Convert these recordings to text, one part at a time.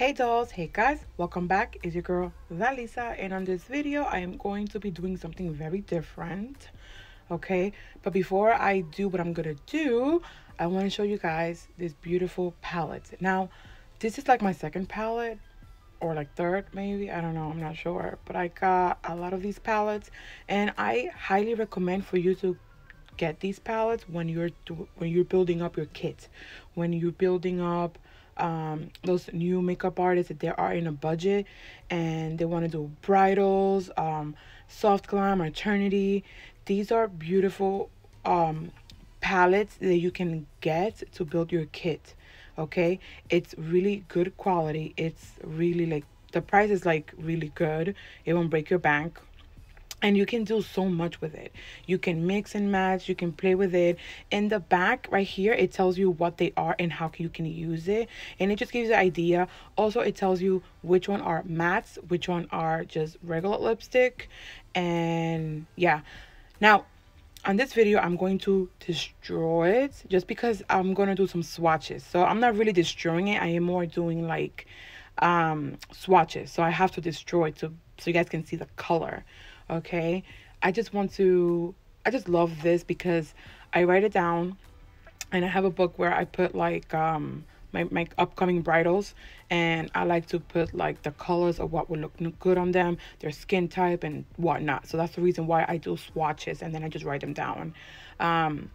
Hey dolls, hey guys, welcome back. It's your girl Daliza, and on this video, I am going to be doing something very different. Okay, but before I do what I'm gonna do, I want to show you guys this beautiful palette. Now, this is like my second palette, or like third maybe. I don't know. I'm not sure, but I got a lot of these palettes, and I highly recommend for you to get these palettes when you're when you're building up your kit, when you're building up um, those new makeup artists that they are in a budget and they want to do bridals, um, soft glam, eternity. These are beautiful um, palettes that you can get to build your kit. Okay, it's really good quality. It's really like the price is like really good. It won't break your bank and you can do so much with it. You can mix and match you can play with it. In the back right here it tells you what they are and how you can use it. And it just gives you an idea. Also it tells you which one are mattes which one are just regular lipstick. And yeah. Now on this video i'm going to destroy it just because i'm going to do some swatches. So i'm not really destroying it. I am more doing like um swatches. So i have to destroy it to so you guys can see the color okay? I just want to i just love this because i write it down and i have a book where i put like um my, my upcoming bridals and i like to put like the colors of what would look good on them their skin type and whatnot. So that's the reason why i do swatches and then i just write them down. Um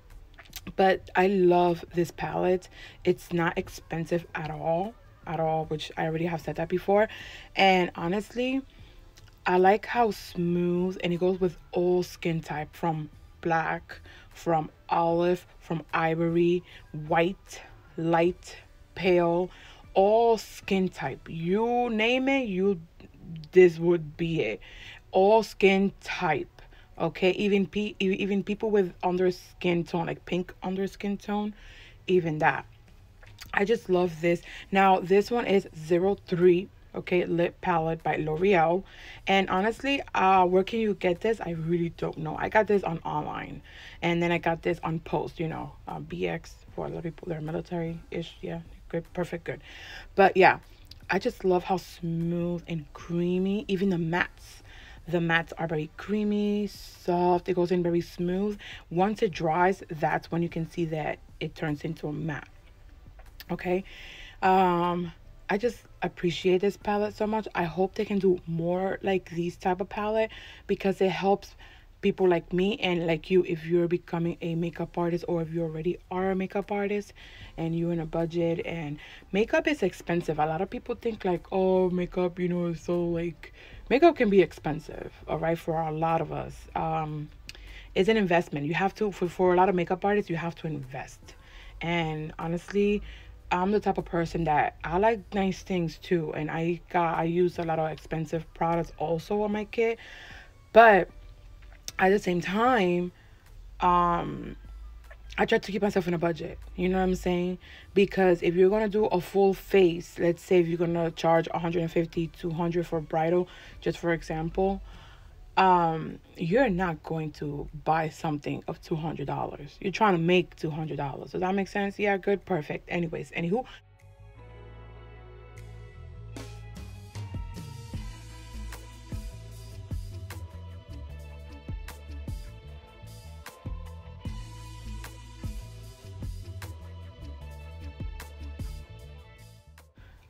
but i love this palette. It's not expensive at all at all which i already have said that before. And honestly I like how smooth and it goes with all skin type from black, from olive, from ivory, white, light, pale, all skin type. You name it, you this would be it. All skin type. Okay, even pe even people with under skin tone, like pink under skin tone, even that. I just love this. Now, this one is 03 okay lip palette by l'oreal. And honestly uh where can you get this? I really don't know. I got this on online and then i got this on post you know uh, bx for a lot of people they're military-ish yeah good perfect good. But yeah i just love how smooth and creamy even the mattes the mattes are very creamy soft it goes in very smooth. Once it dries that's when you can see that it turns into a matte okay? Um I just appreciate this palette so much. I hope they can do more like these type of palette because it helps people like me and like you if you're becoming a makeup artist or if you already are a makeup artist and you're in a budget. And makeup is expensive. A lot of people think like oh makeup you know so like makeup can be expensive all right for a lot of us. Um it's an investment. You have to for, for a lot of makeup artists you have to invest. And honestly I'm the type of person that I like nice things too, and I got I use a lot of expensive products also on my kit, but at the same time, um, I try to keep myself in a budget. You know what I'm saying? Because if you're gonna do a full face, let's say if you're gonna charge 150, 200 for bridal, just for example, um you're not going to buy something of $200 you're trying to make $200 does that make sense? Yeah good perfect. Anyways anywho.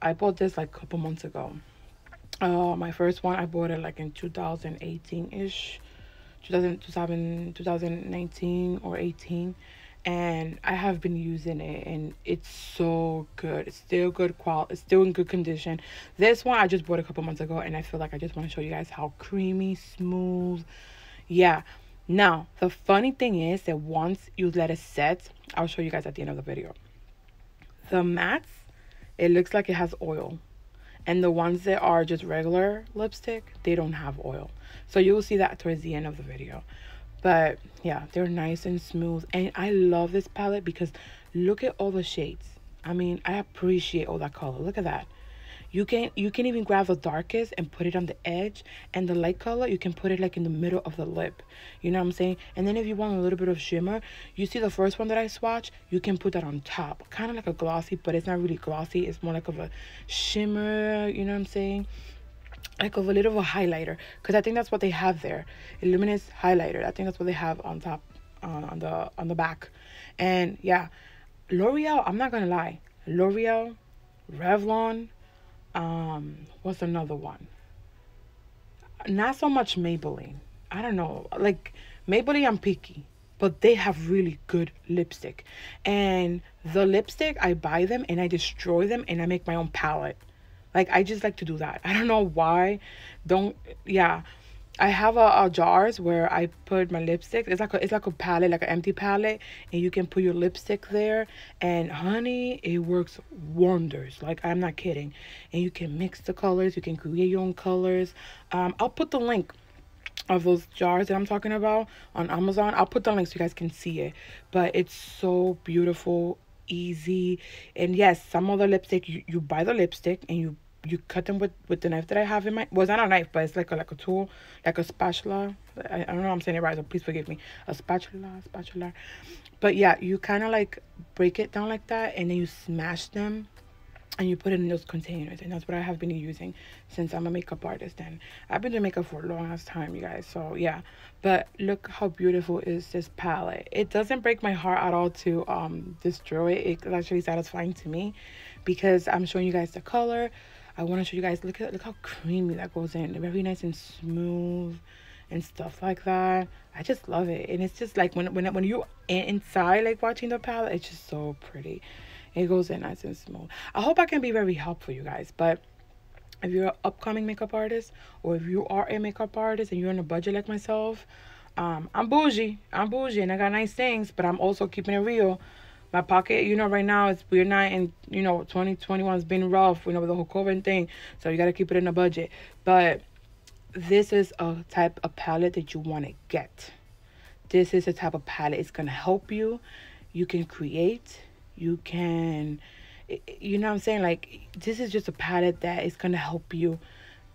I bought this like a couple months ago uh my first one i bought it like in 2018 ish 2000, 2019 or 18 and i have been using it and it's so good. It's still good quality it's still in good condition. This one i just bought a couple months ago and i feel like i just want to show you guys how creamy smooth yeah. Now the funny thing is that once you let it set i'll show you guys at the end of the video. The mattes it looks like it has oil and the ones that are just regular lipstick they don't have oil. So you'll see that towards the end of the video. But yeah they're nice and smooth. And i love this palette because look at all the shades. I mean i appreciate all that color. Look at that you can you can even grab the darkest and put it on the edge and the light color you can put it like in the middle of the lip. You know what i'm saying? And then if you want a little bit of shimmer you see the first one that i swatched, you can put that on top. Kind of like a glossy but it's not really glossy. It's more like of a shimmer you know what i'm saying? Like of a little of a highlighter because i think that's what they have there. Illuminous highlighter. I think that's what they have on top uh, on the on the back. And yeah l'oreal i'm not gonna lie. L'oreal revlon um what's another one not so much maybelline i don't know like maybelline i'm picky but they have really good lipstick and the lipstick i buy them and i destroy them and i make my own palette like I just like to do that. I don't know why. Don't yeah. I have a, a, jars where I put my lipstick. It's like a, it's like a palette, like an empty palette, and you can put your lipstick there. And honey, it works wonders. Like I'm not kidding. And you can mix the colors. You can create your own colors. Um, I'll put the link of those jars that I'm talking about on Amazon. I'll put the link so you guys can see it. But it's so beautiful, easy, and yes, some of the lipstick you, you buy the lipstick and you you cut them with with the knife that I have in my well, it's not a knife, but it's like a like a tool, like a spatula. I, I don't know I'm saying it right, so please forgive me. A spatula, spatula. But yeah, you kind of like break it down like that, and then you smash them, and you put it in those containers, and that's what I have been using since I'm a makeup artist. And I've been doing makeup for a long ass time, you guys. So yeah, but look how beautiful is this palette. It doesn't break my heart at all to um destroy it. It's actually satisfying to me because I'm showing you guys the color I want to show you guys look at look how creamy that goes in. Very nice and smooth and stuff like that. I just love it. And it's just like when when when you inside like watching the palette it's just so pretty. It goes in nice and smooth. I hope I can be very helpful you guys but if you're an upcoming makeup artist or if you are a makeup artist and you're on a budget like myself um I'm bougie. I'm bougie and I got nice things but I'm also keeping it real my pocket, you know, right now it's we're not in, you know, 2021 has been rough, you know, with the whole COVID thing. So you got to keep it in a budget. But this is a type of palette that you want to get. This is a type of palette. It's going to help you. You can create. You can, you know what I'm saying? Like, this is just a palette that is going to help you.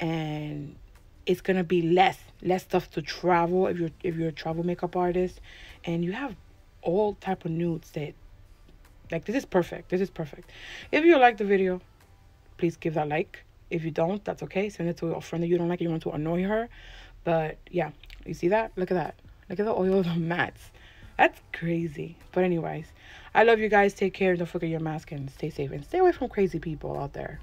And it's going to be less, less stuff to travel if you're, if you're a travel makeup artist. And you have all type of nudes that like this is perfect. This is perfect. If you like the video, please give that like. If you don't, that's okay. Send it to a friend that you don't like. You want to annoy her. But yeah, you see that? Look at that. Look at the oil of the mattes. That's crazy. But anyways, I love you guys. Take care. Don't forget your mask and stay safe and stay away from crazy people out there.